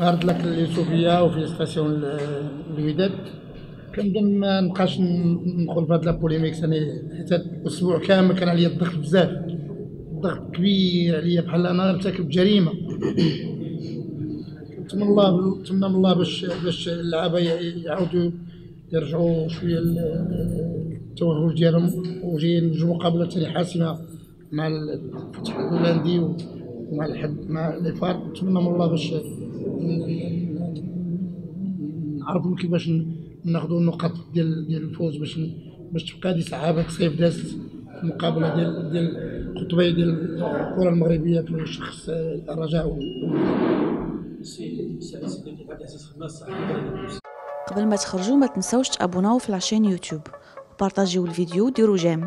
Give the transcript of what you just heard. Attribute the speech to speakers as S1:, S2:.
S1: عرض لك اليوسفيه وفي ستاسيون الوداد كنظن ما نبقاش ندخل في هاد لابوليميك ثاني حيت الأسبوع كامل كان عليا الضغط بزاف. الضغط كبير عليا بحال أنا ارتكب جريمة. نتمنى الله نتمنى من الله باش باش اللعابة يعاودوا يرجعوا شوية التوهج ديالهم وجايين نجموا ثاني حاسمة. مع الفتح الهولندي ومع الحد مع ليفار نتمنى من الله باش نعرفوا كيفاش ناخذوا النقاط ديال ديال الفوز باش باش تبقى هذه سعابه سيف داس المقابله ديال ديال القطبيه ديال الكرة المغربية في شخص الرجاء.
S2: قبل ما تخرجوا ما تنسوش تابوناو في لاشين يوتيوب وبارطاجيو الفيديو وديروا جيم